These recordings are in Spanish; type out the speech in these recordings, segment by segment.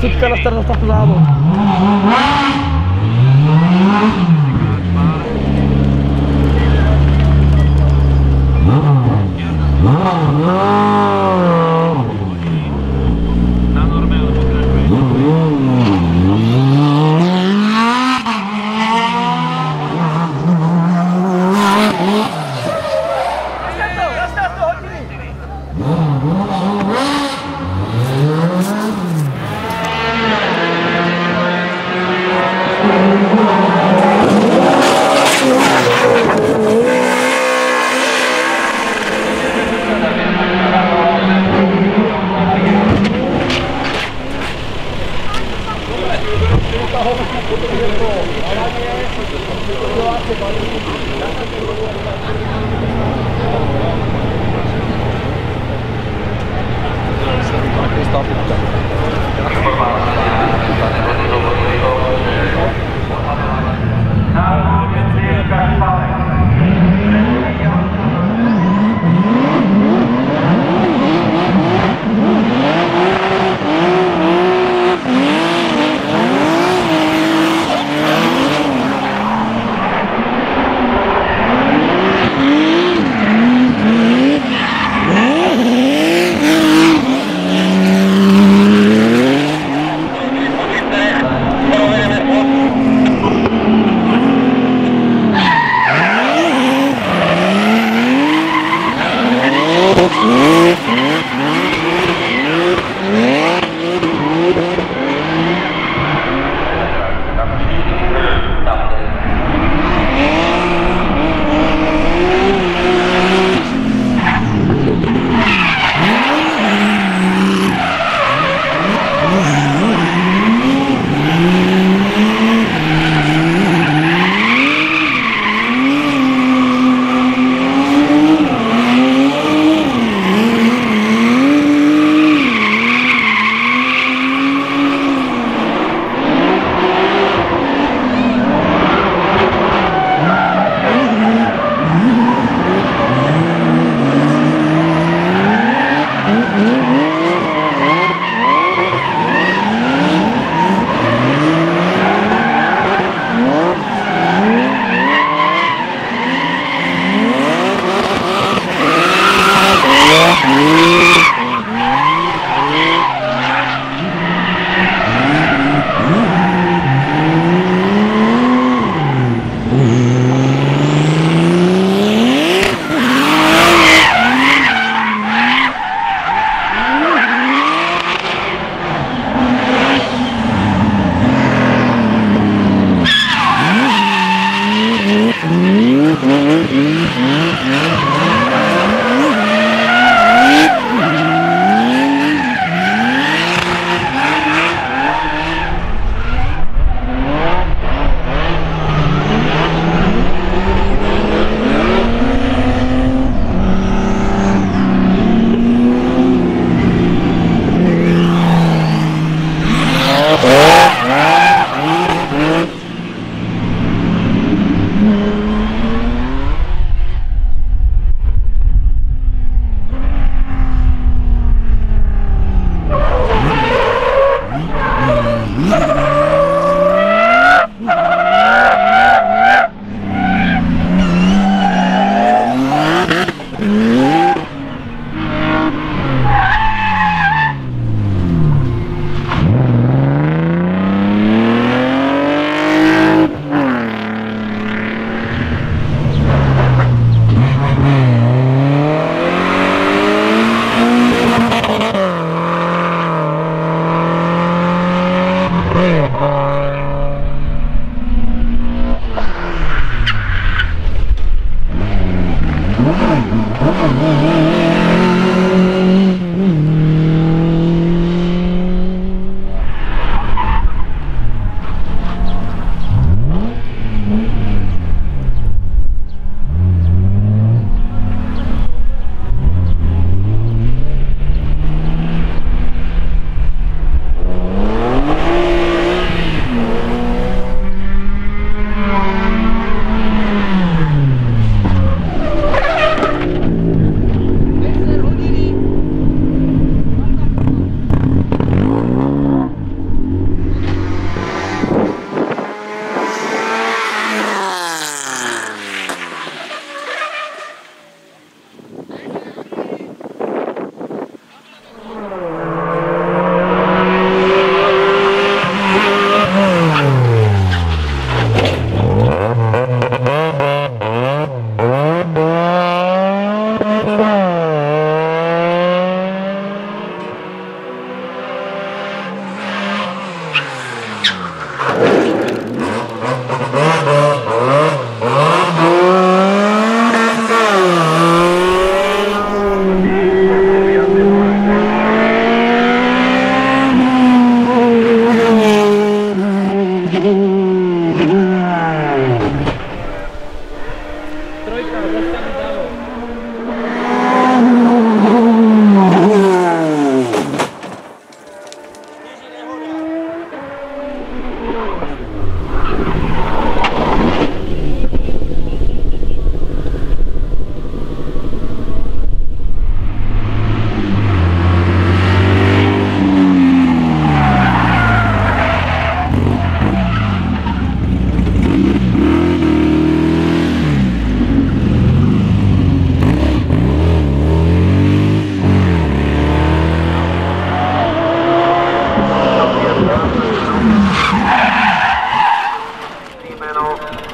Besito canaster na stop lado. Na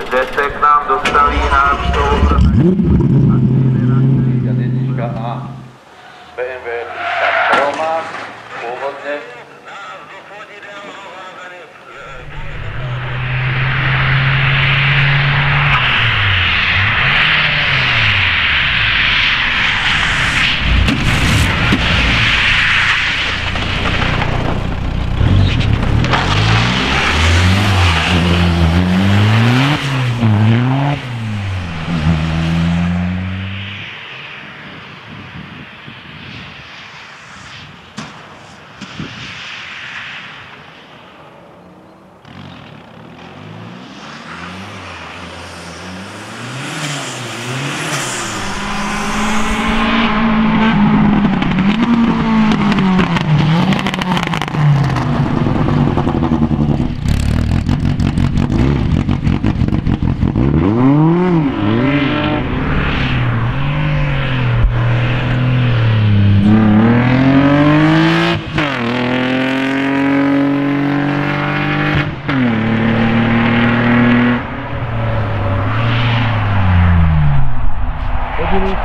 kde se k nám dostaví náš skinny